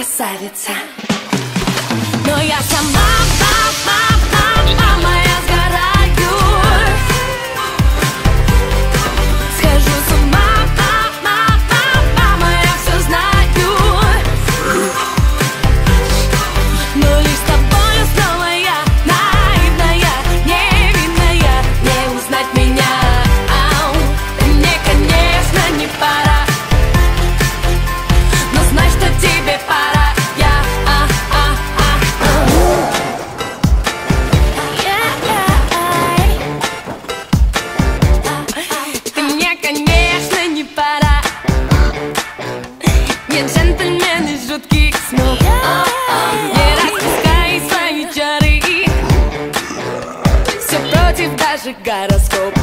красавица. Но я сама magic got us go